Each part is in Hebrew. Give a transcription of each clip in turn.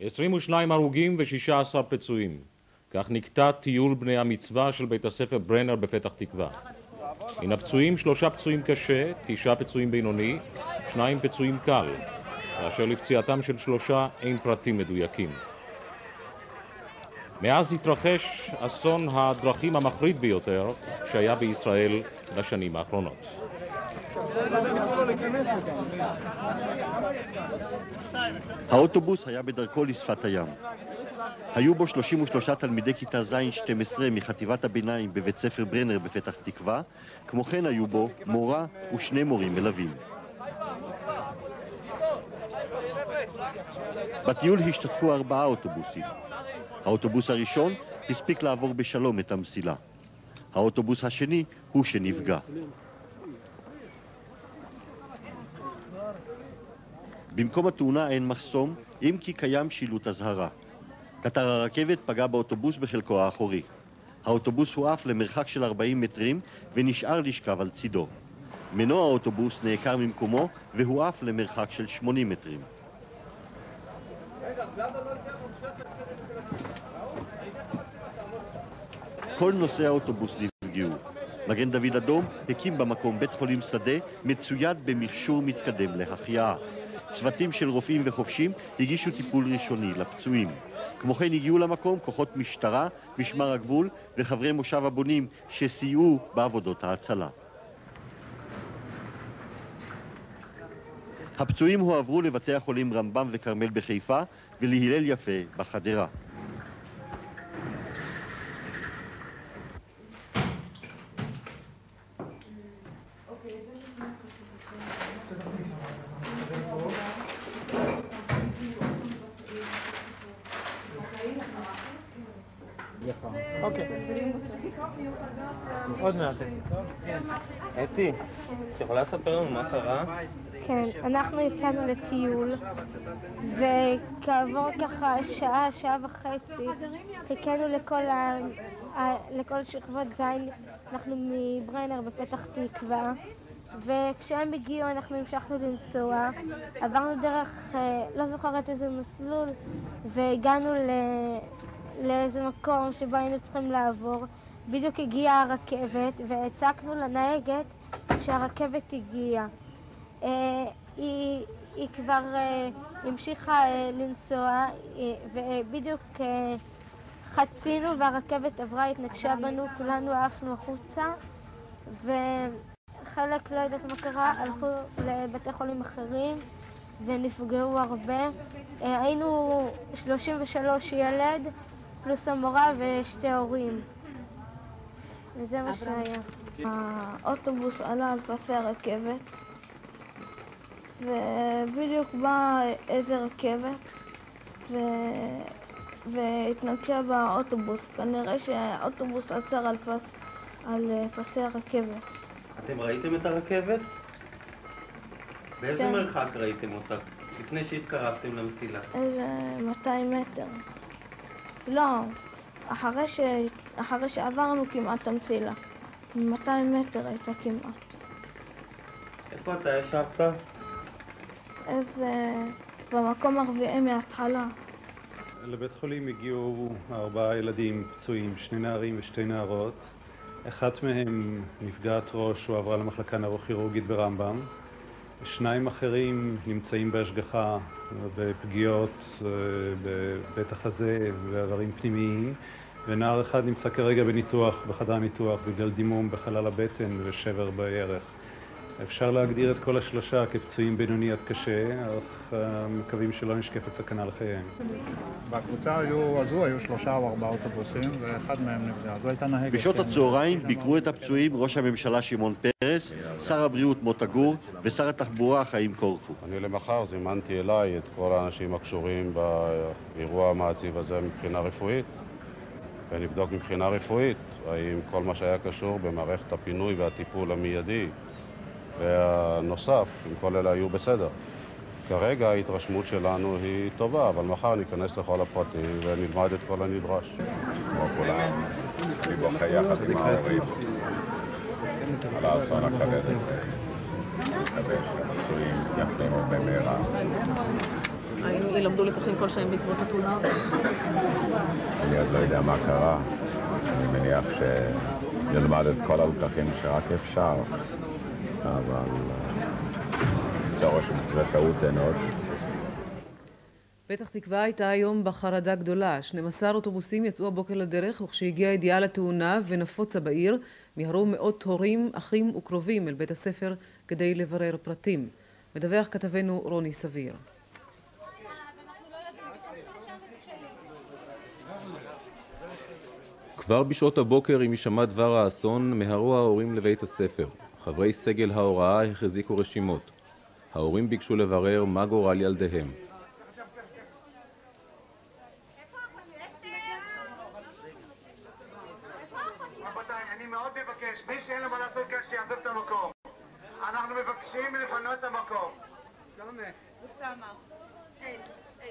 עשרים ושניים הרוגים ושישה עשר פצועים. כך נקטע טיול בני המצווה של בית הספר ברנר בפתח תקווה. מן הפצועים שלושה פצועים קשה, תשעה פצועים בינוני, שניים פצועים קל, כאשר לפציעתם של שלושה אין פרטים מדויקים. מאז התרחש אסון הדרכים המחריד ביותר שהיה בישראל בשנים האחרונות. האוטובוס היה בדרכו לשפת הים. היו בו 33 תלמידי כיתה ז'-12 מחטיבת הביניים בבית ספר ברנר בפתח תקווה, כמו כן היו בו מורה ושני מורים מלווים. בטיול השתתפו ארבעה אוטובוסים. האוטובוס הראשון הספיק לעבור בשלום את המסילה. האוטובוס השני הוא שנפגע. במקום התאונה אין מחסום, אם כי קיים שילוט אזהרה. קטר הרכבת פגע באוטובוס בחלקו האחורי. האוטובוס הואף למרחק של 40 מטרים ונשאר לשכב על צידו. מנוע האוטובוס נעקר ממקומו והואף למרחק של 80 מטרים. כל נוסעי האוטובוס נפגעו. מגן דוד אדום הקים במקום בית חולים שדה מצויד במכשור מתקדם להחייאה. צוותים של רופאים וחובשים הגישו טיפול ראשוני לפצועים. כמו כן הגיעו למקום כוחות משטרה, משמר הגבול וחברי מושב הבונים שסייעו בעבודות ההצלה. הפצועים הועברו לבתי החולים רמב"ם וכרמל בחיפה ולהלל יפה בחדרה. לספר לנו מה קרה? כן, אנחנו יצאנו לטיול, וכעבור ככה שעה, שעה וחצי, חיכינו לכל, ה... לכל שכבות זין, אנחנו מברנר בפתח תקווה, וכשהם הגיעו אנחנו המשכנו לנסוע, עברנו דרך, לא זוכרת איזה מסלול, והגענו ל... לאיזה מקום שבו היינו צריכים לעבור. בדיוק הגיעה הרכבת והצקנו לנהגת שהרכבת הגיעה. אה, היא, היא כבר אה, המשיכה אה, לנסוע ובדיוק חצינו והרכבת עברה, התנגשה בנו, כולנו עפנו החוצה וחלק, לא יודעת מה קרה, הלכו לבתי חולים אחרים ונפגעו הרבה. היינו 33 ילד פלוס המורה ושתי הורים. וזה מה שהיה. האוטובוס עלה על פסי הרכבת, ובדיוק באה איזה רכבת, ו... והתנגשה באוטובוס. כנראה שהאוטובוס עצר על, פס... על פסי הרכבת. אתם ראיתם את הרכבת? באיזה כן. מרחק ראיתם אותה? לפני שהתקרבתם למסילה. איזה 200 מטר. לא, אחרי, ש... אחרי שעברנו כמעט את המסילה. 200 מטר הייתה כמעט. איפה אתה ישבת? איזה... במקום הרביעי מההתחלה. לבית חולים הגיעו ארבעה ילדים פצועים, שני נערים ושתי נערות. אחת מהם נפגעת ראש הועברה למחלקה נוירוכירורגית ברמב"ם. שניים אחרים נמצאים בהשגחה בפגיעות אה, בבית החזה ואיברים פנימיים, ונער אחד נמצא כרגע בניתוח, בחדר ניתוח, בגלל דימום בחלל הבטן ושבר בירך. אפשר להגדיר את כל השלושה כפצועים בינוני עד קשה, אך מקווים שלא נשקפת סכנה לחייהם. בקבוצה היו, עזרו, היו שלושה או ארבעה אוטובוסים, ואחד מהם נפגע. זו הייתה נהגת. בשעות הצהריים ביקרו את הפצועים ראש הממשלה שמעון פרס, שר הבריאות מוטה גור ושר התחבורה חיים קורפו. אני למחר זימנתי אליי את כל האנשים הקשורים באירוע המעציב הזה מבחינה רפואית, ונבדוק מבחינה רפואית האם כל מה שהיה קשור במערכת הפינוי והטיפול המיידי והנוסף, אם כל אלה היו בסדר. כרגע ההתרשמות שלנו היא טובה, אבל מחר ניכנס לכל הפרטים ונלמד את כל הנדרש. כמו כולם, אני בוכה יחד עם ההורים. על האסון הכבד הזה. מקווה שהפצועים יחזרו במהרה. האם ילמדו לקחים כלשהם בעקבות התאונה הזאת? אני עוד לא יודע מה קרה. אני מניח שנלמד את כל הלקחים שרק אפשר, אבל שורש זה טעות אנוש. פתח תקווה הייתה היום בחרדה גדולה. 12 אוטובוסים יצאו הבוקר לדרך, וכשהגיעה ידיעה לתאונה ונפוצה בעיר, מיהרו מאות הורים, אחים וקרובים אל בית הספר כדי לברר פרטים. מדווח כתבנו רוני סביר. כבר בשעות הבוקר עם הישמע דבר האסון מהרו ההורים לבית הספר. חברי סגל ההוראה החזיקו רשימות. ההורים ביקשו לברר מה גורל ילדיהם.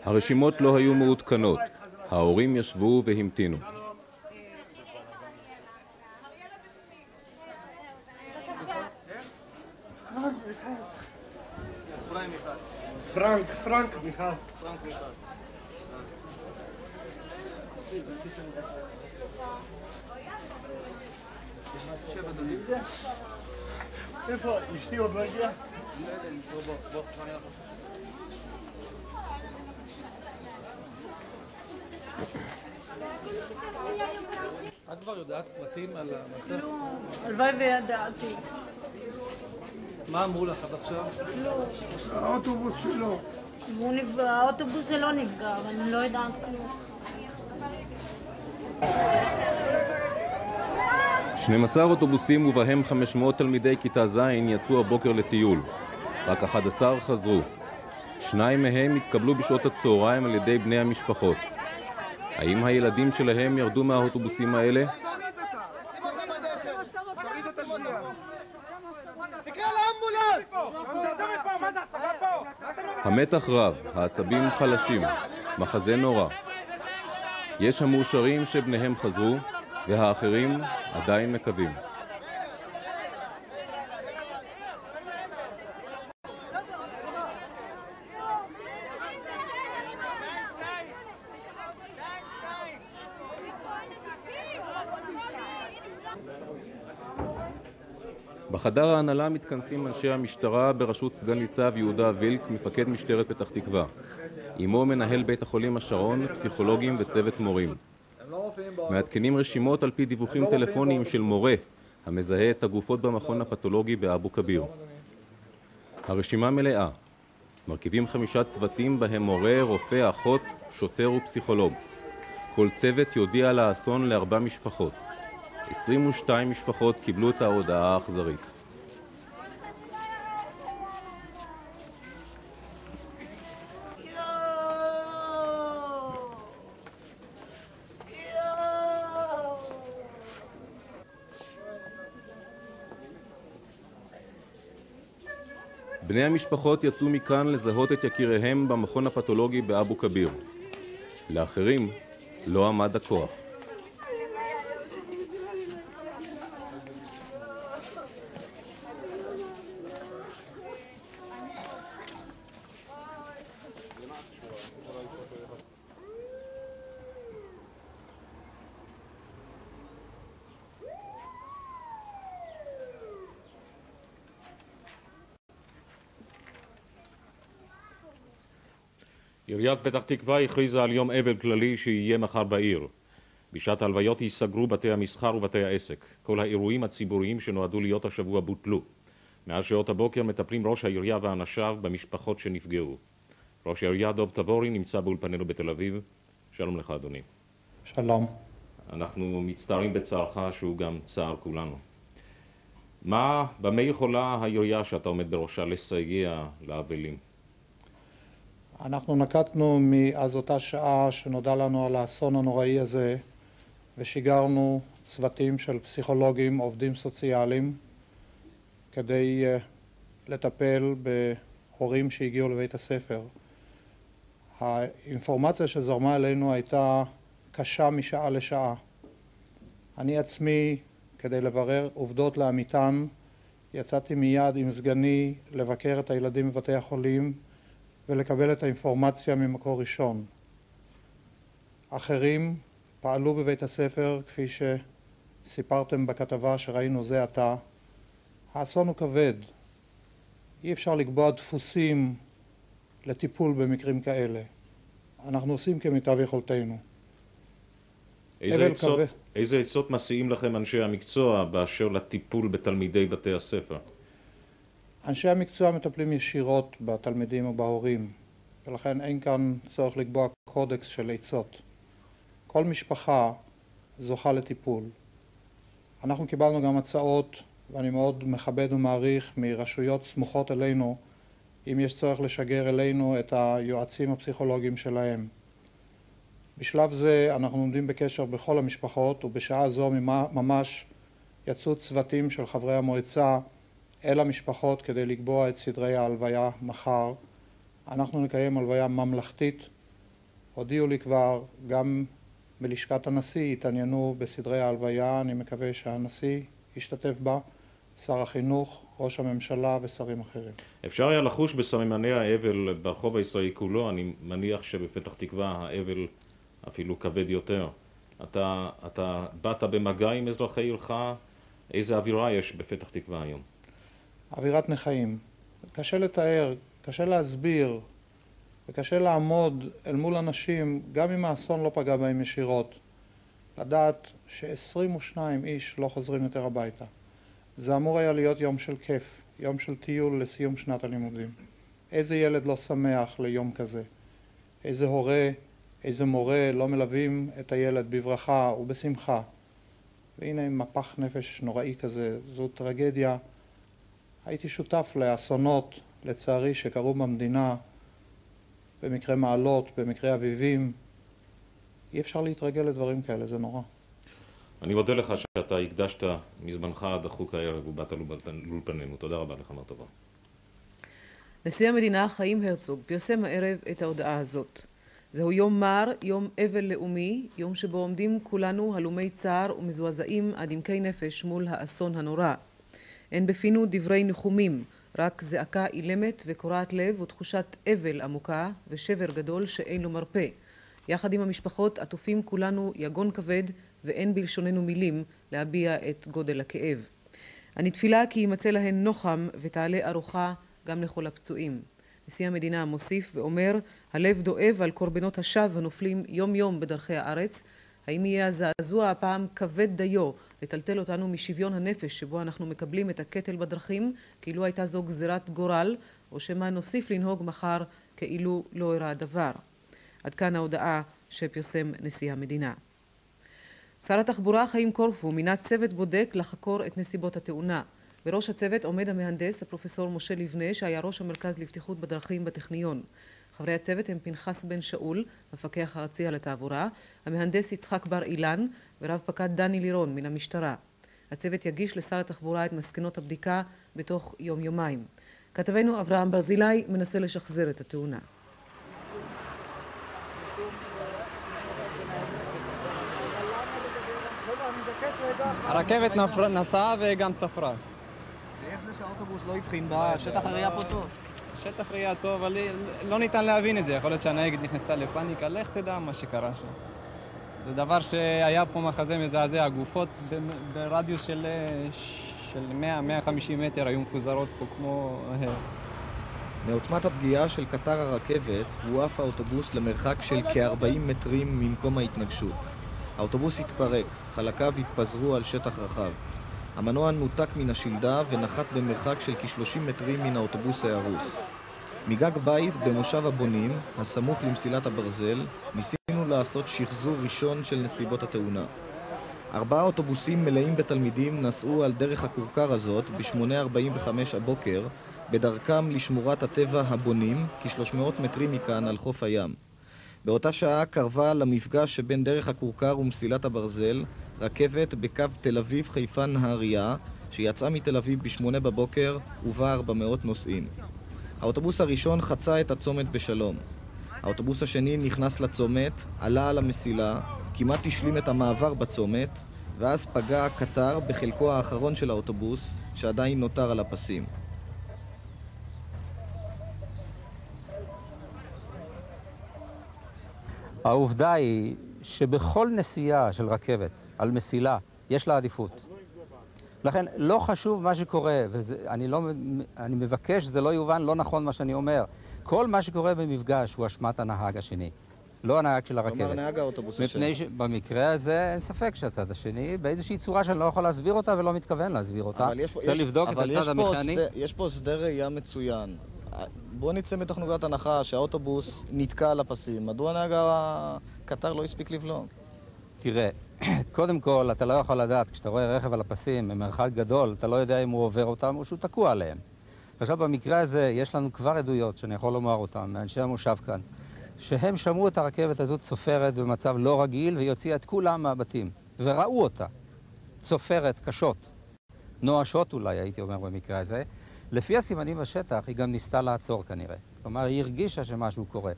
הרשימות לא היו מעודכנות. ההורים ישבו והמתינו. פרנק, פרנק, מיכל. איפה? אשתי עוד לא הגיעה? את כבר יודעת פרטים על המצב? לא, הלוואי וידעתי. מה אמרו לך עד עכשיו? לא. האוטובוס שלו. האוטובוס שלו נפגע, אבל אני לא יודעת כלום. 12 אוטובוסים ובהם 500 תלמידי כיתה ז' יצאו הבוקר לטיול. רק 11 חזרו. שניים מהם התקבלו בשעות הצהריים על ידי בני המשפחות. האם הילדים שלהם ירדו מהאוטובוסים האלה? המתח רב, העצבים חלשים, מחזה נורא. יש המאושרים שבניהם חזרו, והאחרים עדיין מקווים. בחדר ההנהלה מתכנסים אנשי המשטרה בראשות סגן ניצב יהודה וילק, מפקד משטרת פתח תקווה. עמו מנהל בית החולים השרון, פסיכולוגים וצוות מורים. מעדכנים רשימות על פי דיווחים טלפוניים של מורה המזהה את הגופות במכון הפתולוגי באבו כביר. הרשימה מלאה. מרכיבים חמישה צוותים בהם מורה, רופא, אחות, שוטר ופסיכולוג. כל צוות יודיע על האסון לארבע משפחות. 22 משפחות קיבלו את ההודעה האכזרית. בני המשפחות יצאו מכאן לזהות את יקיריהם במכון הפתולוגי באבו כביר. לאחרים לא עמד הכוח. פתח תקווה הכריזה על יום אבל כללי שיהיה מחר בעיר. בשעת ההלוויות ייסגרו בתי המסחר ובתי העסק. כל האירועים הציבוריים שנועדו להיות השבוע בוטלו. מאז שעות הבוקר מטפלים ראש העירייה ואנשיו במשפחות שנפגעו. ראש העירייה דוב תבורי נמצא באולפנינו בתל אביב. שלום לך אדוני. שלום. אנחנו מצטערים בצערך שהוא גם צער כולנו. מה, במה יכולה העירייה שאתה עומד בראשה לסייע לאבלים? אנחנו נקטנו מאז אותה שעה שנודע לנו על האסון הנוראי הזה ושיגרנו צוותים של פסיכולוגים, עובדים סוציאליים כדי uh, לטפל בהורים שהגיעו לבית הספר. האינפורמציה שזרמה אלינו הייתה קשה משעה לשעה. אני עצמי כדי לברר עובדות לאמיתן. יצאתי מיד עם סגני לבקר את הילדים בבתי החולים ולקבל את האינפורמציה ממקור ראשון. אחרים פעלו בבית הספר כפי שסיפרתם בכתבה שראינו זה עתה. האסון הוא כבד. אי אפשר לקבוע דפוסים לטיפול במקרים כאלה. אנחנו עושים כמיטב יכולתנו. איזה עצות, איזה עצות מסיעים לכם אנשי המקצוע באשר לטיפול בתלמידי בתי הספר? אנשי המקצוע מטפלים ישירות בתלמידים ובהורים, ולכן אין כאן צורך לקבוע קודקס של עצות. כל משפחה זוכה לטיפול. אנחנו קיבלנו גם הצעות, ואני מאוד מכבד ומעריך, מרשויות סמוכות אלינו, אם יש צורך לשגר אלינו את היועצים הפסיכולוגיים שלהם. בשלב זה אנחנו עומדים בקשר בכל המשפחות, ובשעה זו ממש יצאו צוותים של חברי המועצה אל המשפחות כדי לקבוע את סדרי ההלוויה מחר. אנחנו נקיים הלוויה ממלכתית. הודיעו לי כבר, גם בלשכת הנשיא התעניינו בסדרי ההלוויה, אני מקווה שהנשיא ישתתף בה, שר החינוך, ראש הממשלה ושרים אחרים. אפשר היה לחוש בסממני האבל ברחוב הישראלי כולו, אני מניח שבפתח תקווה האבל אפילו כבד יותר. אתה, אתה באת במגע עם אזרחי עירך, איזה אווירה יש בפתח תקווה היום? אווירת נכאים. קשה לתאר, קשה להסביר, וקשה לעמוד אל מול אנשים, גם אם האסון לא פגע בהם ישירות, לדעת ש-22 איש לא חוזרים יותר הביתה. זה אמור היה להיות יום של כיף, יום של טיול לסיום שנת הלימודים. איזה ילד לא שמח ליום כזה? איזה הורה, איזה מורה לא מלווים את הילד בברכה ובשמחה? והנה מפח נפש נוראי כזה, זו טרגדיה. הייתי שותף לאסונות, לצערי, שקרו במדינה, במקרה מעלות, במקרה אביבים. אי אפשר להתרגל לדברים כאלה, זה נורא. אני מודה לך שאתה הקדשת מזמנך הדחוק הערב ובאת לאולפנינו. תודה רבה לך, מר טובה. נשיא המדינה חיים הרצוג פרסם הערב את ההודעה הזאת. זהו יום מר, יום אבל לאומי, יום שבו עומדים כולנו הלומי צער ומזועזעים עד עמקי נפש מול האסון הנורא. אין בפינו דברי ניחומים, רק זעקה אילמת וקורעת לב ותחושת אבל עמוקה ושבר גדול שאין לו מרפא. יחד עם המשפחות עטופים כולנו יגון כבד ואין בלשוננו מילים להביע את גודל הכאב. אני תפילה כי יימצא להן נוחם ותעלה ארוחה גם לכל הפצועים. נשיא המדינה מוסיף ואומר, הלב דואב על קורבנות השווא הנופלים יום יום בדרכי הארץ. האם יהיה הזעזוע הפעם כבד דיו לטלטל אותנו משוויון הנפש שבו אנחנו מקבלים את הקטל בדרכים כאילו הייתה זו גזירת גורל, או שמא נוסיף לנהוג מחר כאילו לא אירע דבר. עד כאן ההודעה שפרסם נשיא המדינה. שר התחבורה חיים קורפו מינה צוות בודק לחקור את נסיבות התאונה. בראש הצוות עומד המהנדס הפרופסור משה לבנה שהיה ראש המרכז לבטיחות בדרכים בטכניון. חברי הצוות הם פנחס בן שאול, מפקח הארצי על התעבורה, המהנדס יצחק בר אילן ורב פקד דני לירון מן המשטרה. הצוות יגיש לשר התחבורה את מסקנות הבדיקה בתוך יום-יומיים. כתבנו אברהם ברזילי מנסה לשחזר את התאונה. הרכבת נסעה וגם צפרה. ואיך זה שהאוטובוס לא הבחין בה? שטח הראייה פה טוב. שטח ראייה טוב, אבל לא ניתן להבין את זה. יכול להיות שהנהגת נכנסה לפאניקה, לך תדע מה שקרה שם. זה דבר שהיה פה מחזה מזעזע. גופות ברדיוס של, של 100-150 מטר היו מפוזרות פה כמו... אה, מעוצמת הפגיעה של קטר הרכבת הועף האוטובוס למרחק של כ-40 מטרים ממקום ההתנגשות. האוטובוס התפרק, חלקיו התפזרו על שטח רחב. המנוע נותק מן השלדה ונחת במרחק של כ-30 מטרים מן האוטובוס ההרוס. מגג בית במושב הבונים, הסמוך למסילת הברזל, ניסינו לעשות שחזור ראשון של נסיבות התאונה. ארבעה אוטובוסים מלאים בתלמידים נסעו על דרך הכורכר הזאת ב-8.45 הבוקר, בדרכם לשמורת הטבע הבונים, כ-300 מטרים מכאן על חוף הים. באותה שעה קרבה למפגש שבין דרך הכורכר ומסילת הברזל רכבת בקו תל אביב-חיפה נהריה שיצאה מתל אביב בשמונה בבוקר ובה 400 נוסעים. האוטובוס הראשון חצה את הצומת בשלום. האוטובוס השני נכנס לצומת, עלה על המסילה, כמעט השלים את המעבר בצומת, ואז פגע הקטר בחלקו האחרון של האוטובוס, שעדיין נותר על הפסים. העובדה היא שבכל נסיעה של רכבת על מסילה יש לה עדיפות. לכן לא חשוב מה שקורה, ואני לא, מבקש שזה לא יובן לא נכון מה שאני אומר. כל מה שקורה במפגש הוא אשמת הנהג השני, לא הנהג של הרכבת. כלומר נהג האוטובוס השני. מפני שבמקרה הזה אין ספק שהצד השני, באיזושהי צורה שאני לא יכול להסביר אותה ולא מתכוון להסביר אותה. צריך לבדוק את הצד המכני. אבל יש פה שדה ראייה מצוין. בוא נצא מתוך נקודת הנחה שהאוטובוס נתקע על הפסים. מדוע נהג הקטר לא הספיק לבלום? תראה, קודם כל, אתה לא יכול לדעת, כשאתה רואה רכב על הפסים ממרחק גדול, אתה לא יודע אם הוא עובר אותם או שהוא תקוע עליהם. עכשיו, במקרה הזה, יש לנו כבר עדויות, שאני יכול לומר אותן, מאנשי המושב כאן, שהם שמעו את הרכבת הזאת צופרת במצב לא רגיל, והיא הוציאה את כולם מהבתים, וראו אותה. צופרת קשות. נואשות אולי, הייתי אומר במקרה הזה. לפי הסימנים בשטח, היא גם ניסתה לעצור כנראה. כלומר, היא הרגישה שמשהו קורה.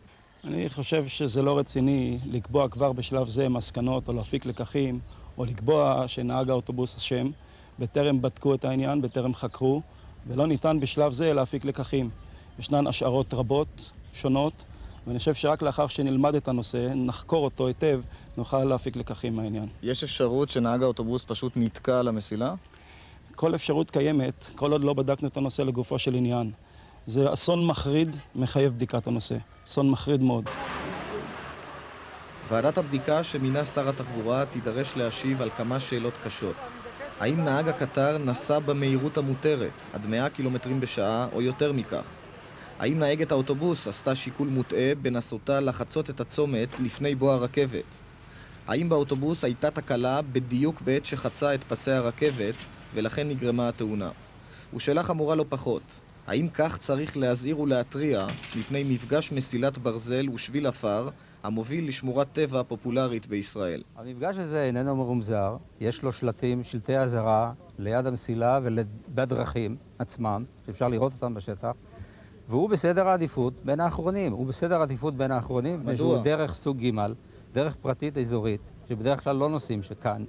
אני חושב שזה לא רציני לקבוע כבר בשלב זה מסקנות או להפיק לקחים או לקבוע שנהג האוטובוס אשם בטרם בדקו את העניין, בטרם חקרו ולא ניתן בשלב זה להפיק לקחים. ישנן השערות רבות, שונות, ואני חושב שרק לאחר שנלמד את הנושא, נחקור אותו היטב, נוכל להפיק לקחים מהעניין. יש אפשרות שנהג האוטובוס פשוט נתקע על המסילה? כל אפשרות קיימת, כל עוד לא בדקנו את הנושא לגופו של עניין. זה אסון מחריד, מחייב בדיקת הנושא. אסון מחריד מאוד. ועדת הבדיקה שמינה שר התחבורה תידרש להשיב על כמה שאלות קשות. האם נהג הקטר נסע במהירות המותרת, עד 100 קילומטרים בשעה או יותר מכך? האם נהגת האוטובוס עשתה שיקול מוטעה בנסותה לחצות את הצומת לפני בוא הרכבת? האם באוטובוס הייתה תקלה בדיוק בעת שחצה את פסי הרכבת ולכן נגרמה התאונה? ושאלה חמורה לא פחות, האם כך צריך להזהיר ולהתריע מפני מפגש מסילת ברזל ושביל עפר המוביל לשמורת טבע פופולרית בישראל? המפגש הזה איננו מרומזר, יש לו שלטים, שלטי אזהרה ליד המסילה ובדרכים עצמם, שאפשר לראות אותם בשטח, והוא בסדר העדיפות בין האחרונים. הוא בסדר העדיפות בין האחרונים, מדוע? שהוא דרך סוג ג', דרך פרטית אזורית, שבדרך כלל לא נוסעים שכאן.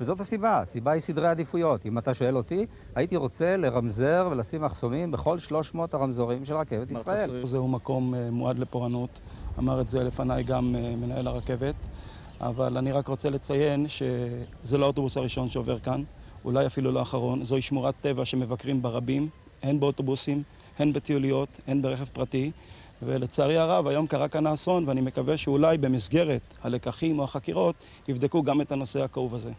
וזאת הסיבה, הסיבה היא סדרי עדיפויות. אם אתה שואל אותי, הייתי רוצה לרמזר ולשים מחסומים בכל 300 הרמזורים של רכבת ישראל. זהו מקום אה, מועד לפורענות, אמר את זה לפניי גם אה, מנהל הרכבת, אבל אני רק רוצה לציין שזה לא האוטובוס הראשון שעובר כאן, אולי אפילו לא האחרון. זוהי שמורת טבע שמבקרים בה רבים, הן באוטובוסים, הן בטיוליות, הן ברכב פרטי. ולצערי הרב, היום קרה כאן האסון, ואני מקווה שאולי במסגרת הלקחים או החקירות יבדקו גם את הנושא הכאוב הזה.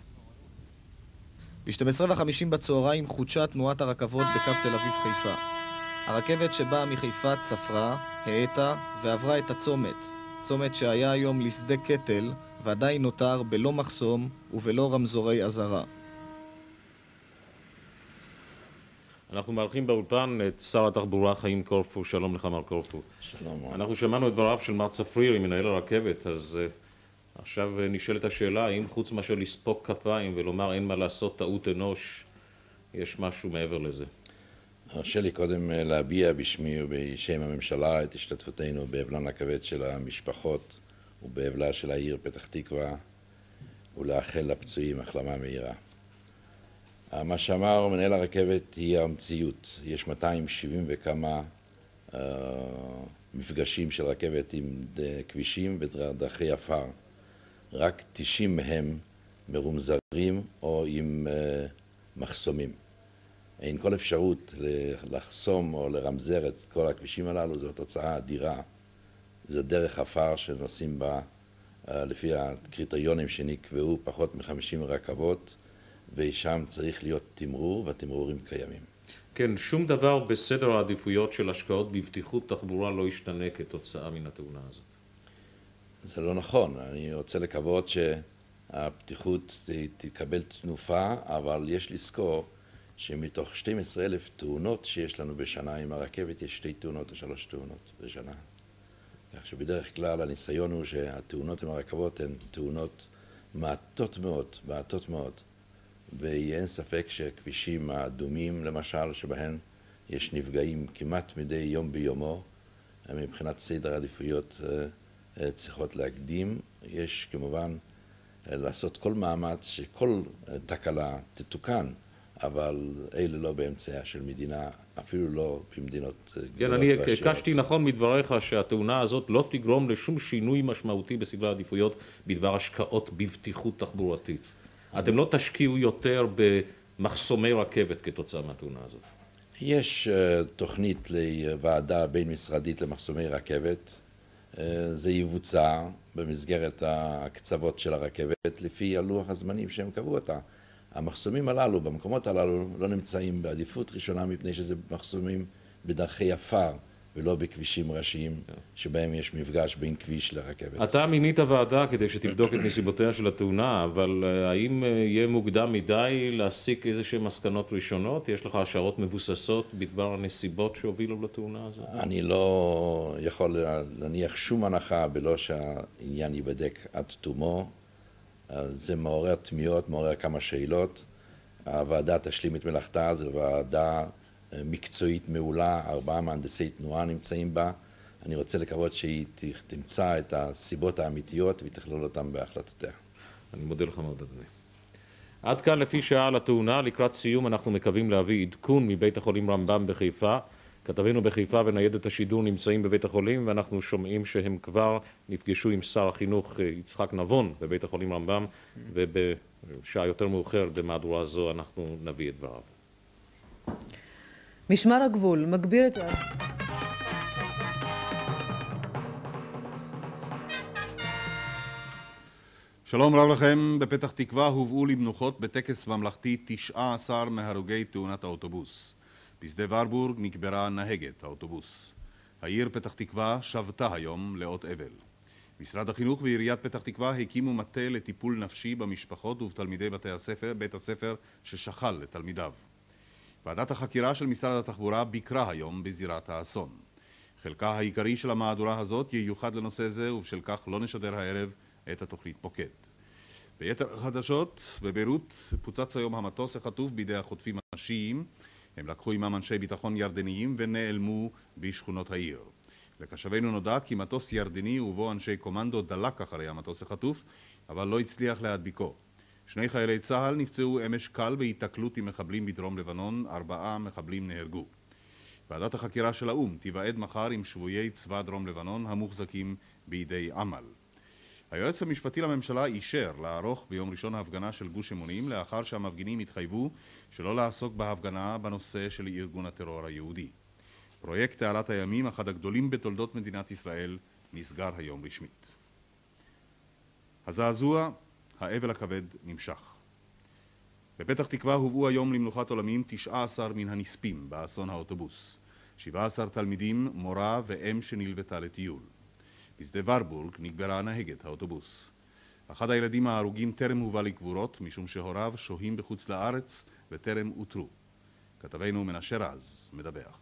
ב-12:50 בצהריים חודשה תנועת הרכבות בקו תל אביב-חיפה. הרכבת שבאה מחיפה צפרה, האטה ועברה את הצומת, צומת שהיה היום לשדה קטל ועדיין נותר בלא מחסום ובלא רמזורי אזהרה. אנחנו מארחים באולפן את שר התחבורה חיים קורפו, שלום לך מר קורפו. שלום. אנחנו שמענו את דבריו של מר צפרירי, מנהל הרכבת, אז uh, עכשיו נשאלת השאלה, האם חוץ מאשר לספוק כפיים ולומר אין מה לעשות טעות אנוש, יש משהו מעבר לזה? הרשה לי קודם להביע בשמי ובשם הממשלה את השתתפותנו באבלן הכבד של המשפחות ובאבלה של העיר פתח תקווה ולאחל לפצועים החלמה מהירה. מה שאמר מנהל הרכבת היא המציאות. יש 270 וכמה uh, מפגשים של רכבת עם כבישים ודרכי עפר. רק 90 מהם מרומזרים או עם uh, מחסומים. אין כל אפשרות לחסום או לרמזר את כל הכבישים הללו, זו תוצאה אדירה. זו דרך עפר שנוסעים בה uh, לפי הקריטריונים שנקבעו פחות מ-50 רכבות, ושם צריך להיות תמרור, והתמרורים קיימים. כן, שום דבר בסדר העדיפויות של השקעות בבטיחות תחבורה לא ישתנה כתוצאה מן התאונה הזאת. זה לא נכון, אני רוצה לקוות שהפתיחות תקבל תנופה, אבל יש לזכור שמתוך 12 אלף תאונות שיש לנו בשנה עם הרכבת, יש שתי תאונות או שלוש תאונות בשנה. כך שבדרך כלל הניסיון הוא שהתאונות עם הרכבות הן תאונות מעטות מאוד, מעטות מאוד. ואין ספק שכבישים האדומים, למשל, שבהם יש נפגעים כמעט מדי יום ביומו, מבחינת סדר עדיפויות צריכות להקדים. יש כמובן לעשות כל מאמץ שכל תקלה תתוקן, אבל אלה לא באמצעיה של מדינה, אפילו לא במדינות כן, גדולות אני ועשירות. הקשתי נכון מדבריך שהתאונה הזאת לא תגרום לשום שינוי משמעותי בסדרי העדיפויות בדבר השקעות בבטיחות תחבורתית. אתם לא תשקיעו יותר במחסומי רכבת כתוצאה מהתאונה הזאת. יש אה, תוכנית לוועדה בין-משרדית למחסומי רכבת. אה, זה יבוצע במסגרת הקצוות של הרכבת לפי הלוח הזמנים שהם קבעו אותה. המחסומים הללו, במקומות הללו, לא נמצאים בעדיפות ראשונה מפני שזה מחסומים בדרכי עפר ולא בכבישים ראשיים שבהם יש מפגש בין כביש לרכבת. אתה מינית ועדה כדי שתבדוק את נסיבותיה של התאונה, אבל אה, האם אה, יהיה מוקדם מדי להסיק איזה שהן מסקנות ראשונות? יש לך השערות מבוססות בדבר הנסיבות שהובילו לתאונה הזאת? אני לא יכול להניח שום הנחה בלא שהעניין ייבדק עד תומו. זה מעורר תמיהות, מעורר כמה שאלות. הוועדה תשלים את מלאכתה, זו ועדה אה, מקצועית מעולה, ארבעה מהנדסי תנועה נמצאים בה. אני רוצה לקוות שהיא תמצא את הסיבות האמיתיות ותכלול אותן בהחלטותיה. אני מודה לך מאוד, אדוני. עד כאן לפי שעה על התאונה, לקראת סיום אנחנו מקווים להביא עדכון מבית החולים רמב"ם בחיפה. כתבינו בחיפה וניידת השידור נמצאים בבית החולים ואנחנו שומעים שהם כבר נפגשו עם שר החינוך אה, יצחק נבון בבית החולים רמב"ם ובשעה יותר מאוחרת במהדורה זו אנחנו נביא את דבריו. משמר הגבול מגביר את... שלום רב לכם, בפתח תקווה הובאו למנוחות בטקס ממלכתי 19 מהרוגי תאונת האוטובוס. בשדה ורבורג נקברה נהגת האוטובוס. העיר פתח תקווה שבתה היום לאות אבל. משרד החינוך ועיריית פתח תקווה הקימו מטה לטיפול נפשי במשפחות ובתלמידי בתי הספר, בית הספר ששכל לתלמידיו. ועדת החקירה של משרד התחבורה ביקרה היום בזירת האסון. חלקה העיקרי של המהדורה הזאת ייוחד לנושא זה, ובשל כך לא נשדר הערב את התוכנית פוקד. ביתר החדשות, בביירות פוצץ היום המטוס החטוף בידי החוטפים השיעים. הם לקחו עמם אנשי ביטחון ירדניים ונעלמו בשכונות העיר. לקשבנו נודע כי מטוס ירדני ובו אנשי קומנדו דלק אחרי המטוס החטוף, אבל לא הצליח להדביקו. שני חיילי צה"ל נפצעו אמש קל בהיתקלות עם מחבלים בדרום לבנון, ארבעה מחבלים נהרגו. ועדת החקירה של האו"ם תיוועד מחר עם שבויי צבא דרום לבנון המוחזקים בידי עמל. היועץ המשפטי לממשלה אישר לערוך ביום ראשון הפגנה של גוש אמונים לאחר שהמפגינים התחייבו שלא לעסוק בהפגנה בנושא של ארגון הטרור היהודי. פרויקט תעלת הימים, אחד הגדולים בתולדות מדינת ישראל, נסגר היום רשמית. הזעזוע, האבל הכבד נמשך. בפתח תקווה הובאו היום למנוחת עולמים 19 מן הנספים באסון האוטובוס. 17 תלמידים, מורה ואם שנלוותה לטיול. בשדה ורבורג נקברה נהגת האוטובוס. אחד הילדים ההרוגים טרם הובא לקבורות משום שהוריו שוהים בחוץ לארץ וטרם אותרו. כתבנו מנשה רז מדווח.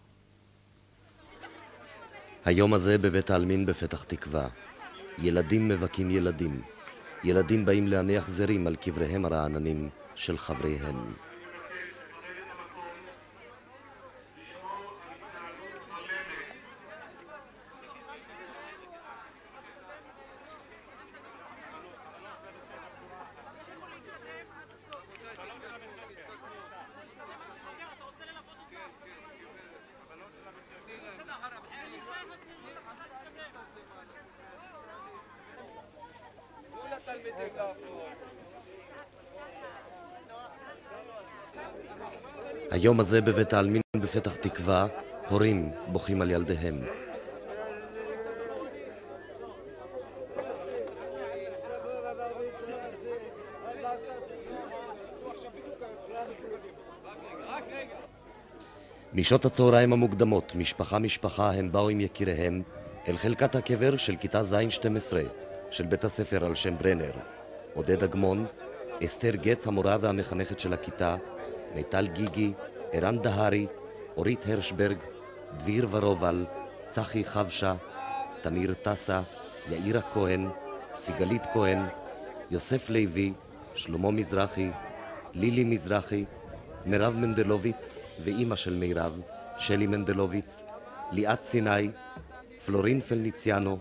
היום הזה בבית העלמין בפתח תקווה. ילדים מבכים ילדים. ילדים באים להניח זרים על קבריהם הרעננים של חבריהם. היום הזה בבית העלמין בפתח תקווה, הורים בוכים על ילדיהם. משעות הצהריים המוקדמות, משפחה-משפחה, הם באו עם יקיריהם אל חלקת הקבר של כיתה ז'-12 של בית הספר על שם ברנר. עודד אגמון, אסתר גץ, המורה והמחנכת של הכיתה, מיטל גיגי, ערן דהרי, אורית הרשברג, דביר ורובל, צחי חבשה, תמיר טסה, יאירה כהן, סיגלית כהן, יוסף לוי, שלמה מזרחי, לילי מזרחי, מירב מנדלוביץ ואימא של מירב, שלי מנדלוביץ, ליאת סיני, פלורין פלניציאנו,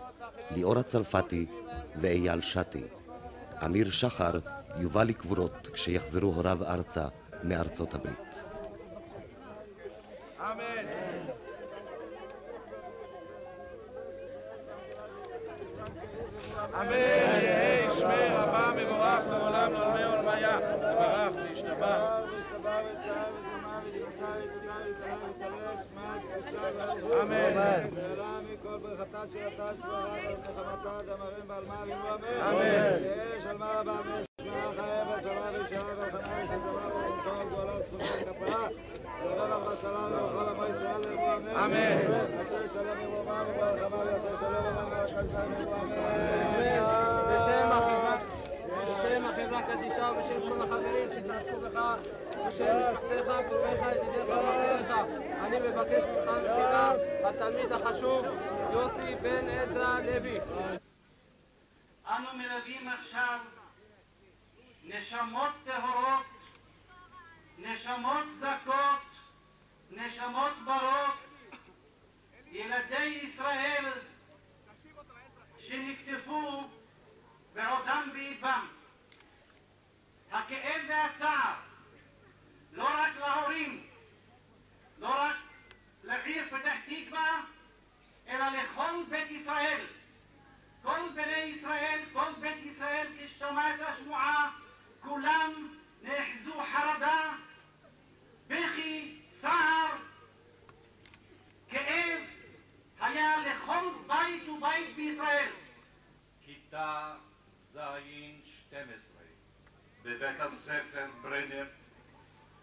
ליאור הצרפתי ואייל שתי. אמיר שחר יובא לקבורות כשיחזרו הוריו ארצה מארצות הברית. אמן. אמן. יהי שמי רבה מבורך לעולם לעולמי עולמיה. תברך וישתבח. אמן. אמן. יש על מה רבה משמע חייב הצבא וישאר וחנה ושתברך ומחר גאולה זכותה כפרה. ורווח וסלם וכל עמו ישראל לאמור אמן. אמן. עשה שלום ירומם וברחמה ויעשה שלום אמן והקדש להם יאמרו אמן. בשם החברה, בשם החברה קדישה ובשם כל החברים שהתרצו בך, בשם משפחתך, קרוביך, ידידיך ומכריך, אני מבקש ממך התלמיד החשוב, יוסי בן עזרא לוי. אנו מלווים עכשיו נשמות טהורות, נשמות זכות, נשמות ברות, ילדי ישראל שנקטפו בעודם באיבם. הכאב והצער, לא רק להורים, לא רק לעיר פתח תקווה, אלא לכל בית ישראל. כל בני ישראל, כל בית ישראל, כששמע את השמועה, כולם נאחזו חרדה, בכי, צער, כאב, היה לכל בית ובית בישראל. כיתה ז' 12 בבית הספר ברנר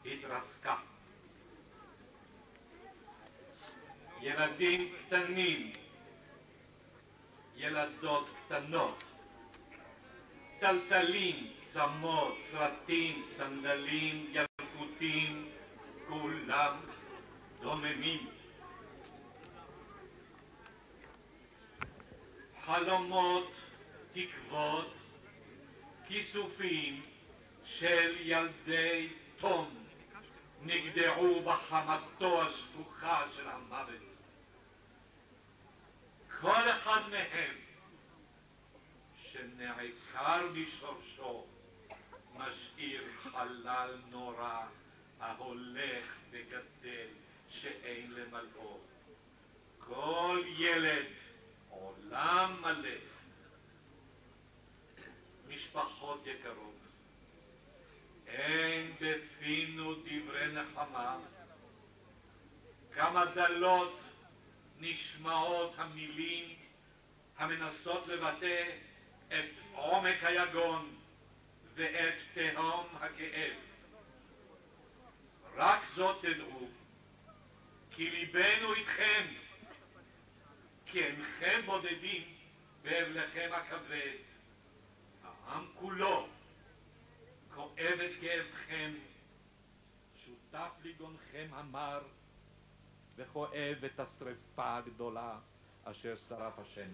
התרסקה. ילדים קטנים, ילדות קטנות, טלטלים, צמות, סרטים, סנדלים, ילקוטים, כולם דוממים. חלומות, תקוות, כיסופים של ילדי תום נגדעו בחמתו השפוכה של המוות. כל אחד מהם שנעקר משורשו משאיר חלל נורא ההולך וגדל שאין למלאו. כל ילד עולם מלא. משפחות יקרות, אין בפינו דברי נחמה, כמה דלות נשמעות המילים המנסות לבטא את עומק היגון ואת תהום הכאב. רק זאת תדעו, כי ליבנו איתכם, כי אינכם בודדים באבלכם הכבד. העם כולו כואב את כאבכם, שותף לגונכם המר, וכואב את השרפה הגדולה אשר שרף השם.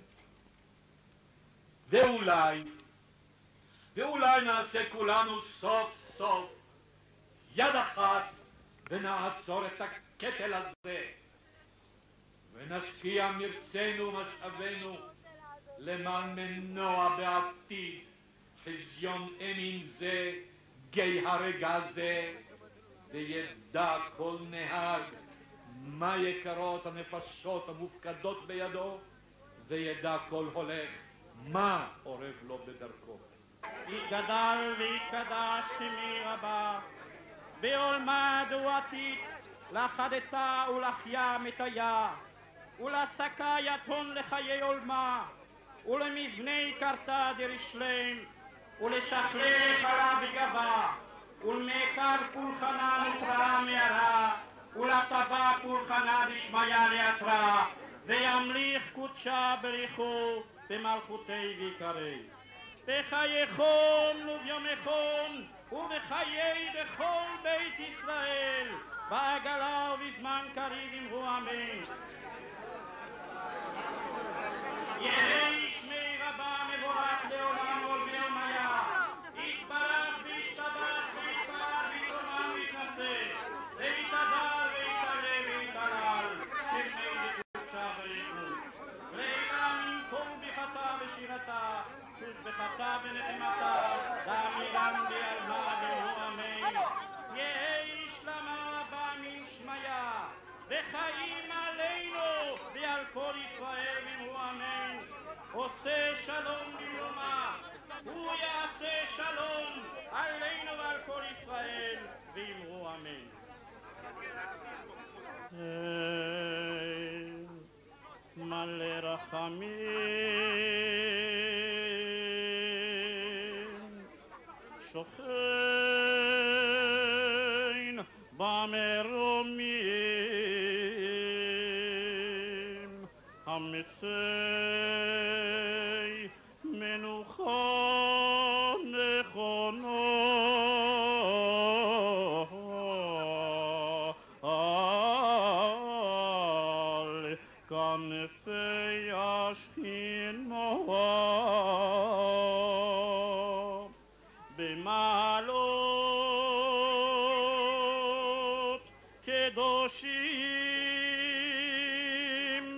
ואולי, ואולי נעשה כולנו סוף סוף יד אחת ונעצור את הקטל הזה ונשקיע מרצנו ומשאבינו למען מנוע בעתיד חזיון אימים זה, גיא הרגע זה, וידע כל נהג מה יקרות הנפשות המופקדות בידו, וידע כל הולך מה אורב לו בדרכו. יתגדל ויתקדש שמי רבה, בעולמה דעותית לחדת ולחיה מטיה, ולשקה יתון לחיי עולמה, ולמבני קרתה דרשלם, ולשכלך עליו גבה, ולמעקר פולחנה נותרה מערה, ולטבע פולחנה דשמיא לעטרה, וימליך קודשה בריחו במלכותי ויקרי. בחייכם וביומכם ובחיי בכל בית ישראל, בעגלה ובזמן קריב אמרו אמן. יהי וחיים עלינו ועל כל ישראל אמרו אמן. עושה שלום ביומה, הוא יעשה שלום עלינו ועל כל ישראל ואמרו אמן. אה, מלא רחמים שוכן במרחב המצי מנוחה נכונה על כנפי השכינה במעלות קדושים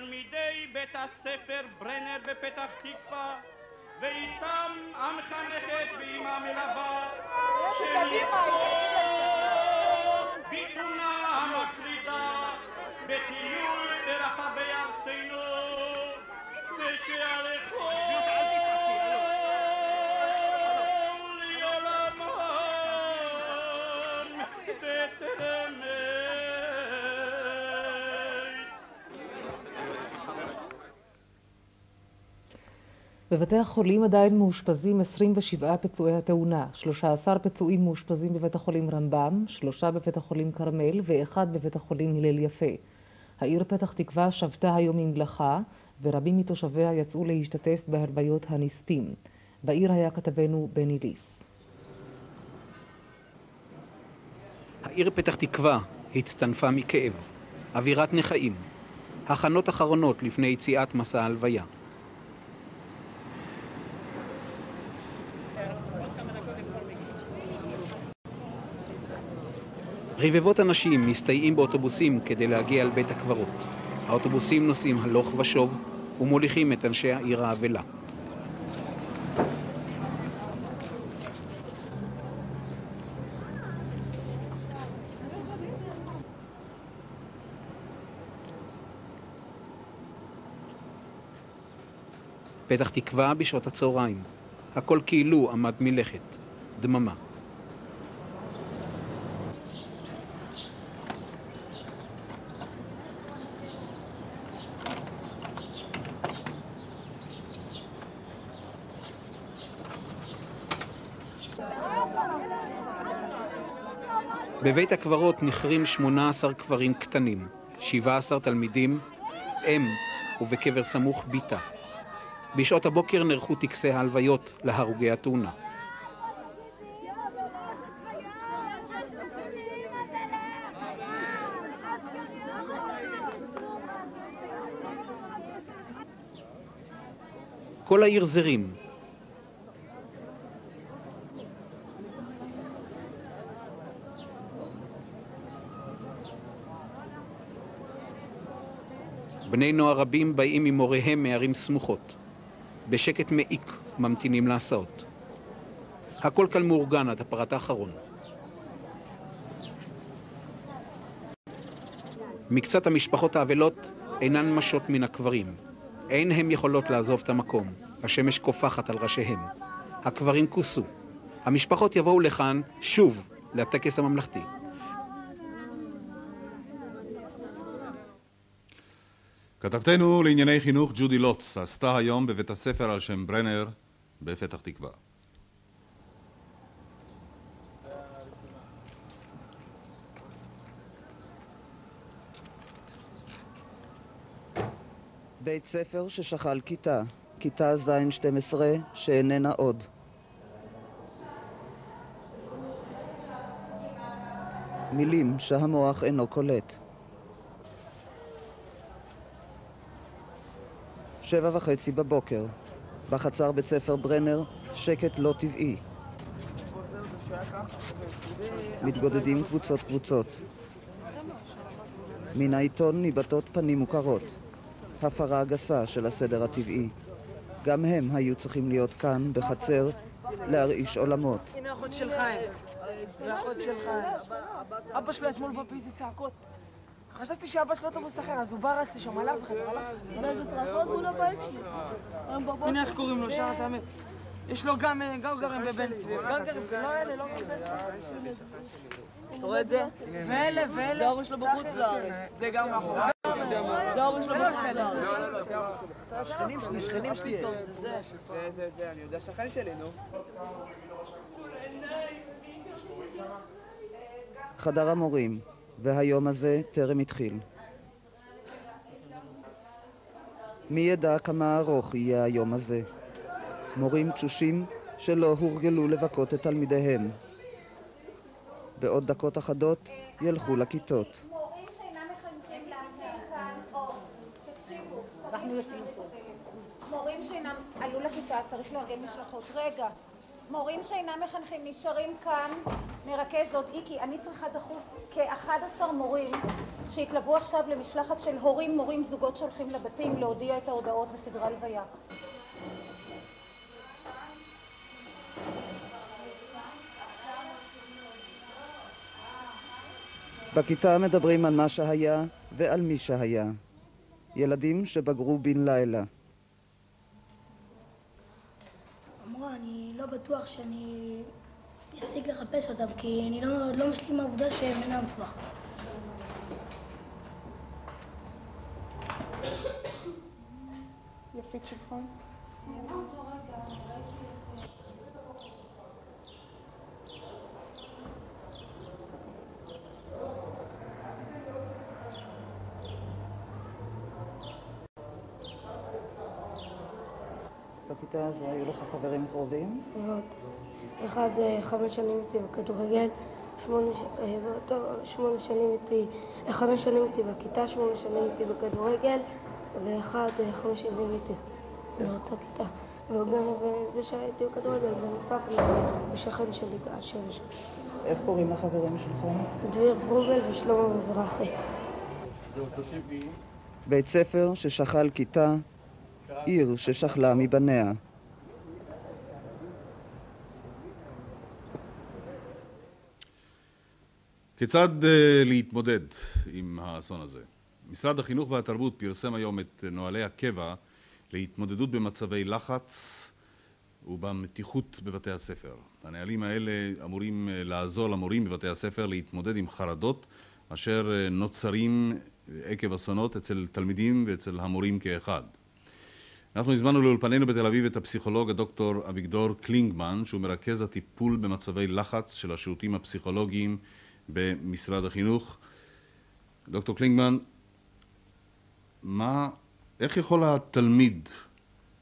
תלמידי בית הספר ברנר בפתח תקווה ואיתם המחנכת ועם המלווה שנזכור בתמונה המפרידה בטיול ברחבי ארצנו ושהלכו בבתי החולים עדיין מאושפזים 27 פצועי התאונה, 13 פצועים מאושפזים בבית החולים רמב"ם, שלושה בבית החולים כרמל ואחד בבית החולים הלל יפה. העיר פתח תקווה שבתה היום ממלאכה, ורבים מתושביה יצאו להשתתף בהלוויות הנספים. בעיר היה כתבנו בני ליס. העיר פתח תקווה הצטנפה מכאב, אווירת נכאים, הכנות אחרונות לפני יציאת מסע הלוויה. רבבות אנשים מסתייעים באוטובוסים כדי להגיע אל בית הקברות. האוטובוסים נוסעים הלוך ושוב ומוליכים את אנשי העיר האבלה. פתח תקווה בשעות הצהריים. הכל כאילו עמד מלכת. דממה. בבית הקברות נחרים 18 קברים קטנים, 17 תלמידים, אם ובקבר סמוך בתה. בשעות הבוקר נערכו טקסי ההלוויות להרוגי התאונה. כל העיר זרים. בני נוער רבים באים עם הוריהם מערים סמוכות. בשקט מעיק ממתינים להסעות. הכל כאן מאורגן עד הפרט האחרון. מקצת המשפחות האבלות אינן משות מן הקברים. אין הן יכולות לעזוב את המקום. השמש קופחת על ראשיהם. הקברים כוסו. המשפחות יבואו לכאן שוב לטקס הממלכתי. כתבתנו לענייני חינוך ג'ודי לוטס עשתה היום בבית הספר על שם ברנר בפתח תקווה. בית ספר ששכל כיתה, כיתה ז'-12 שאיננה עוד. מילים שהמוח אינו קולט. שבע וחצי בבוקר. בחצר בית ספר ברנר, שקט לא טבעי. מתגודדים קבוצות קבוצות. מן העיתון ניבטות פנים מוכרות. הפרה גסה של הסדר הטבעי. גם הם היו צריכים להיות כאן, בחצר, להרעיש עולמות. הנה אחות של חיים. זה אחות של חיים. אבא שלו אתמול באיזה צעקות. חשבתי שאבא שלו אוטובוס אחר, אז הוא בא רץ לשם עליו וחזר עליו. באיזה צעקות מול הבית שלי. הנה איך קוראים לו, שער תאמין. יש לו גם, אה, גם גרים בבן צבי. גם גרים, לא אלה, לא בבן צבי. אתה רואה את זה? ואלה, ואלה. זה ההורים שלו בחוץ לארץ. זה גם מאחורי. זה ההורים שלו בחוץ לארץ. שכנים שלי, שכנים שלי. זה, זה, זה, אני יודע שכן שלי, נו. חדר המורים, והיום הזה טרם התחיל. מי ידע כמה ארוך יהיה היום הזה? מורים תשושים שלא הורגלו לבכות את תלמידיהם. בעוד דקות אחדות ילכו לכיתות. מורים שאינם עלו לכיתה, צריך לארגן משלחות. רגע, מורים שאינם מחנכים נשארים כאן, נרכז עוד איקי, אני צריכה דחוף כ-11 מורים שהתלוו עכשיו למשלחת של הורים, מורים, זוגות שהולכים לבתים להודיע את ההודעות בסדרי הלוויה. בכיתה מדברים על מה שהיה ועל מי שהיה. ילדים שבגרו בן לילה. אמרה, אני לא בטוח שאני אפסיק לחפש אותם, כי אני לא, לא משלים עם העובדה שהם אינם כבר. יפית שבחון. בכיתה הזו היו לך חברים קרובים? מאוד. אחד אה, חמש שנים איתי בכדורגל, שמונה, אה, שנים איתי, אה, חמש שנים איתי בכיתה, שמונה שנים איתי בכדורגל, ואחד חמש שנים איתי באותה כיתה. וגם וזה שהייתי בכדורגל, בנוסף הוא שכן שלי שבע שנים. איך קוראים לחברים שלך? דביר פרובל ושלמה מזרחי. בית ספר ששכל כיתה, עיר ששכלה מבניה. כיצד אה, להתמודד עם האסון הזה? משרד החינוך והתרבות פרסם היום את נוהלי הקבע להתמודדות במצבי לחץ ובמתיחות בבתי הספר. הנהלים האלה אמורים אה, לעזור למורים בבתי הספר להתמודד עם חרדות אשר אה, נוצרים עקב אסונות אצל תלמידים ואצל המורים כאחד. אנחנו הזמנו לאולפנינו בתל אביב את הפסיכולוג הדוקטור אביגדור קלינגמן, שהוא מרכז הטיפול במצבי לחץ של השירותים הפסיכולוגיים במשרד החינוך. דוקטור קלינגמן, מה, איך יכול התלמיד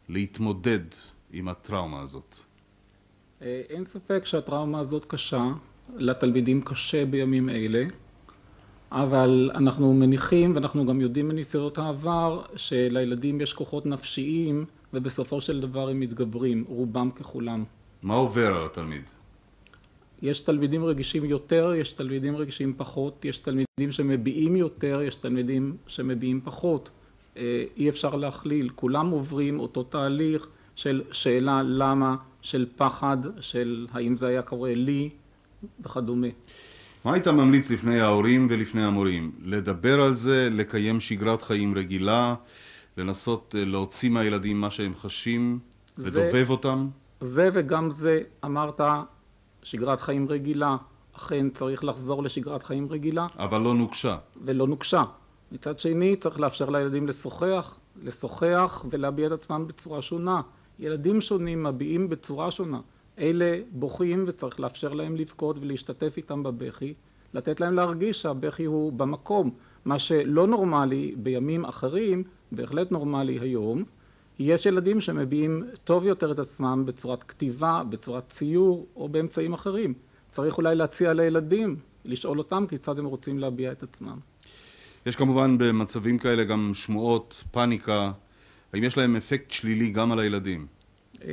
להתמודד עם הטראומה הזאת? אה, אין ספק שהטראומה הזאת קשה, לתלמידים קשה בימים אלה, אבל אנחנו מניחים ואנחנו גם יודעים מניסיונות העבר שלילדים יש כוחות נפשיים ובסופו של דבר הם מתגברים, רובם ככולם. מה עובר על התלמיד? יש תלמידים רגישים יותר, יש תלמידים רגישים פחות, יש תלמידים שמביעים יותר, יש תלמידים שמביעים פחות. אה, אי אפשר להכליל, כולם עוברים אותו תהליך של שאלה למה, של פחד, של האם זה היה קורה לי וכדומה. מה היית ממליץ לפני ההורים ולפני המורים? לדבר על זה, לקיים שגרת חיים רגילה, לנסות אה, להוציא מהילדים מה שהם חשים, זה- לדובב אותם? זה וגם זה, אמרת, שגרת חיים רגילה, אכן צריך לחזור לשגרת חיים רגילה, אבל לא נוקשה. ולא נוקשה. מצד שני, צריך לאפשר לילדים לשוחח, לשוחח ולהביע את עצמם בצורה שונה. ילדים שונים מביעים בצורה שונה. אלה בוכים וצריך לאפשר להם לבכות ולהשתתף איתם בבכי, לתת להם להרגיש שהבכי הוא במקום. מה שלא נורמלי בימים אחרים, בהחלט נורמלי היום. יש ילדים שמביעים טוב יותר את עצמם בצורת כתיבה, בצורת ציור או באמצעים אחרים. צריך אולי להציע לילדים, לשאול אותם כיצד הם רוצים להביע את עצמם. יש כמובן במצבים כאלה גם שמועות, פאניקה, האם יש להם אפקט שלילי גם על הילדים? אה,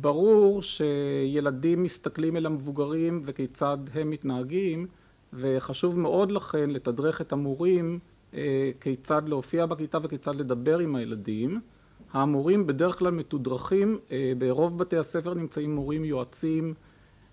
ברור שילדים מסתכלים אל המבוגרים וכיצד הם מתנהגים, וחשוב מאוד לכן לתדרך את המורים אה, כיצד להופיע בכיתה וכיצד לדבר עם הילדים. המורים בדרך כלל מתודרכים, אה, ברוב בתי הספר נמצאים מורים יועצים,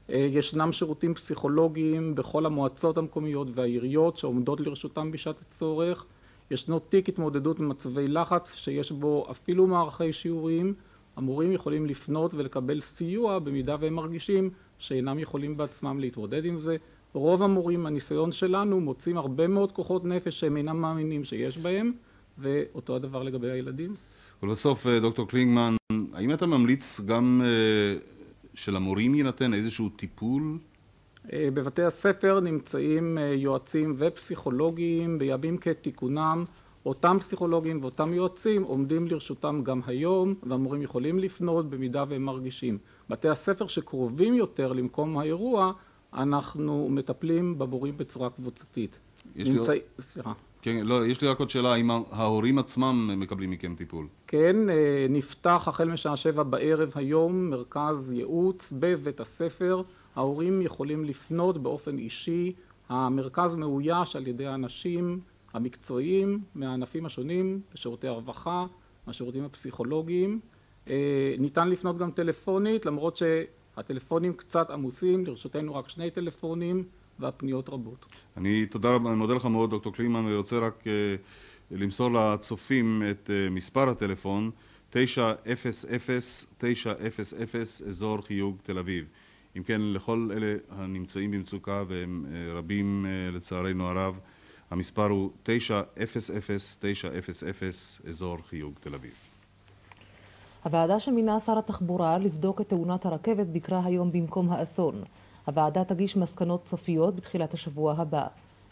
ישנם שירותים פסיכולוגיים בכל המועצות המקומיות והעיריות שעומדות לרשותם בשעת הצורך. ישנו תיק התמודדות במצבי לחץ שיש בו אפילו מערכי שיעורים. המורים יכולים לפנות ולקבל סיוע במידה והם מרגישים שאינם יכולים בעצמם להתמודד עם זה. רוב המורים, מהניסיון שלנו, מוצאים הרבה מאוד כוחות נפש שהם אינם מאמינים שיש בהם, ואותו הדבר לגבי הילדים. ולבסוף, אה, דוקטור קלינגמן, האם אתה ממליץ גם אה, שלמורים יינתן איזשהו טיפול? אה, בבתי הספר נמצאים יועצים ופסיכולוגיים בימים כתיקונם אותם פסיכולוגים ואותם יועצים עומדים לרשותם גם היום והמורים יכולים לפנות במידה והם מרגישים. בתי הספר שקרובים יותר למקום האירוע אנחנו מטפלים במורים בצורה קבוצתית. יש נמצא... לי... סליחה. כן, לא, יש לי רק עוד שאלה, האם ההורים עצמם מקבלים מכם טיפול? כן, אה, נפתח החל משעה שבע בערב היום מרכז ייעוץ בבית הספר. ההורים יכולים לפנות באופן אישי, המרכז מאויש על ידי אנשים המקצועיים מהענפים השונים, שירותי הרווחה, השירותים הפסיכולוגיים. אה, ניתן לפנות גם טלפונית, למרות שהטלפונים קצת עמוסים, לרשותנו רק שני טלפונים והפניות רבות. אני תודה, אני מודה לך מאוד דוקטור קלימן, אני רוצה רק אה, למסור לצופים את אה, מספר הטלפון 900 900 אזור חיוג תל אביב. אם כן, לכל אלה הנמצאים במצוקה והם רבים לצערנו הרב המספר הוא 900-900, אזור חיוג תל אביב. הוועדה שמינה שר התחבורה לבדוק את תאונת הרכבת ביקרה היום במקום האסון. הוועדה תגיש מסקנות סופיות בתחילת השבוע הבא.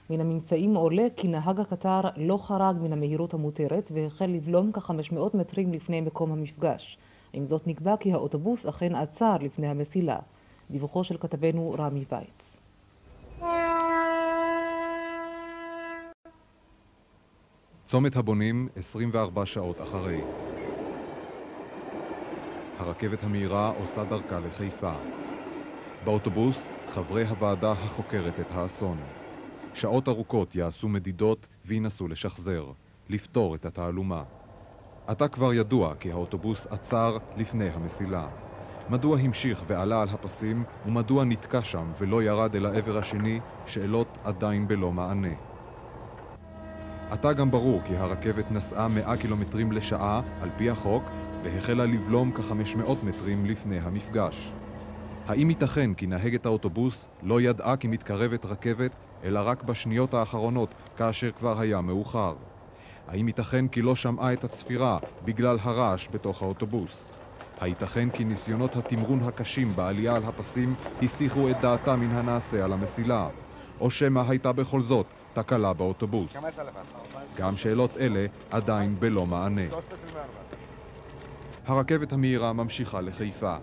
מן הממצאים עולה כי נהג הקטר לא חרג מן המהירות המותרת והחל לבלום כ-500 מטרים לפני מקום המפגש. עם זאת נקבע כי האוטובוס אכן עצר לפני המסילה. דיווחו של כתבנו רמי וייץ. צומת הבונים 24 שעות אחרי. הרכבת המהירה עושה דרכה לחיפה. באוטובוס חברי הוועדה החוקרת את האסון. שעות ארוכות יעשו מדידות וינסו לשחזר, לפתור את התעלומה. עתה כבר ידוע כי האוטובוס עצר לפני המסילה. מדוע המשיך ועלה על הפסים ומדוע נתקע שם ולא ירד אל העבר השני, שאלות עדיין בלא מענה. עתה גם ברור כי הרכבת נסעה 100 קילומטרים לשעה על פי החוק והחלה לבלום כ-500 מטרים לפני המפגש. האם ייתכן כי נהגת האוטובוס לא ידעה כי מתקרבת רכבת אלא רק בשניות האחרונות כאשר כבר היה מאוחר? האם ייתכן כי לא שמעה את הצפירה בגלל הרעש בתוך האוטובוס? הייתכן כי ניסיונות התמרון הקשים בעלייה על הפסים הסיחו את דעתה מן הנעשה על המסילה? או שמא הייתה בכל זאת תקלה באוטובוס. גם שאלות אלה עדיין בלא מענה. הרכבת המהירה ממשיכה לחיפה.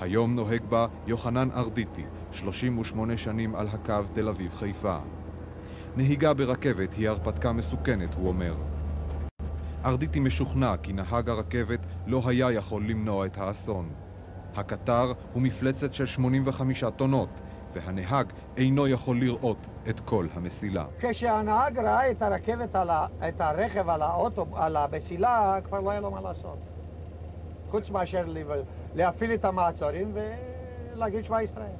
היום נוהג בה יוחנן ארדיטי, 38 שנים על הקו תל אביב-חיפה. נהיגה ברכבת היא הרפתקה מסוכנת, הוא אומר. ארדיטי משוכנע כי נהג הרכבת לא היה יכול למנוע את האסון. הקטר הוא מפלצת של 85 טונות, והנהג אינו יכול לראות את כל המסילה. כשהנהג ראה את הרכבת, על ה... את הרכב על האוטו, על המסילה, כבר לא היה לו מה לעשות. חוץ מאשר להפעיל את המעצורים ולהגיד שמע ישראל.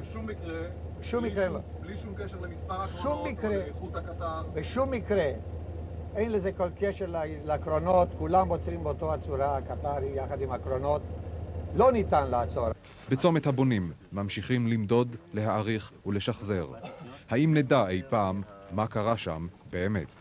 בשום מקרה... בשום מקרה לא. בלי שום קשר למספר הקרונות או לאיכות הקטר? בשום מקרה. אין לזה כל קשר לקרונות, כולם עוצרים באותו הצורה, הקטר יחד עם הקרונות. לא ניתן לעצור. בצומת הבונים ממשיכים למדוד, להעריך ולשחזר. האם נדע אי פעם מה קרה שם באמת?